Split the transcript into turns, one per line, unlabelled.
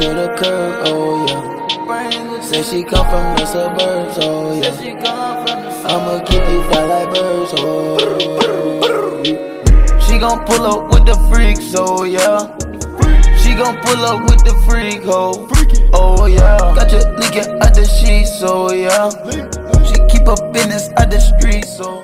to the curb, oh yeah. Say she come from the suburbs, oh yeah. I'ma keep you fly like birds, oh. She gon' pull up with the freaks, oh yeah. She gon' pull up with the freak, oh. Oh yeah. Got you leaking out the sheets, oh yeah. She keep her business out the streets, so.